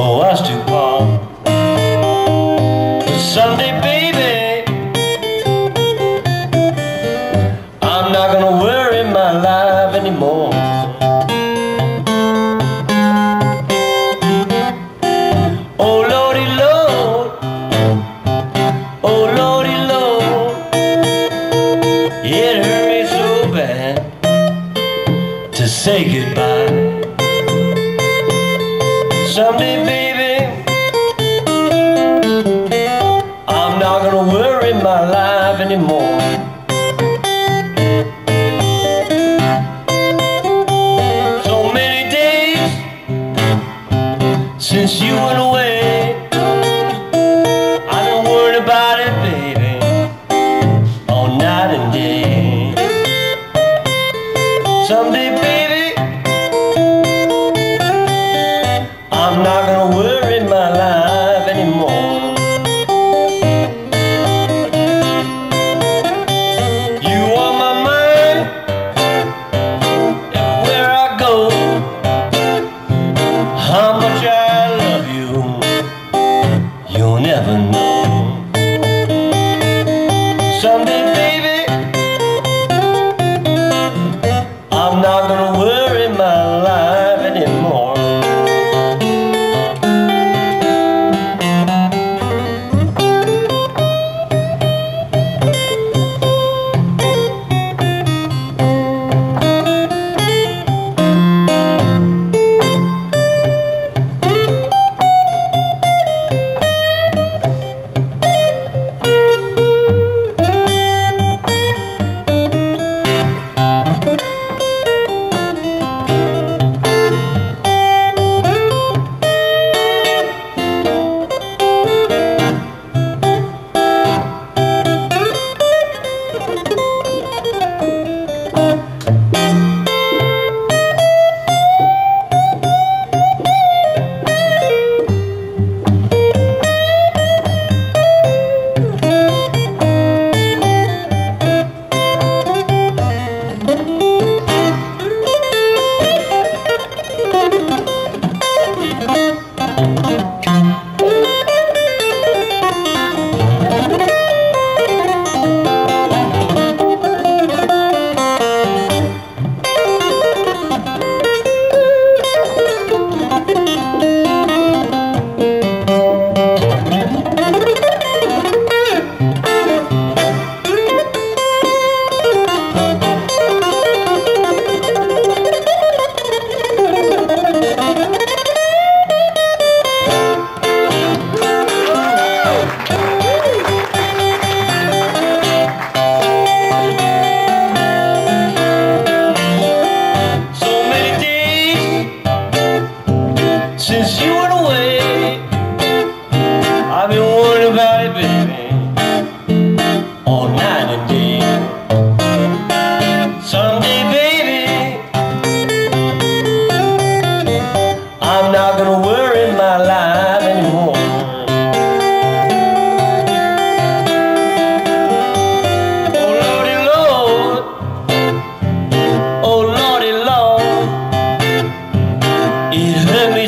Oh, I was too calm But someday, baby I'm not gonna worry my life anymore. Oh, lordy, lord. Oh, lordy, lord. It hurt me so bad To say goodbye someday, baby. I'm not gonna worry my life anymore. So many days Since you went away. I've been about it, baby. All night and day. Someday much out.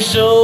show.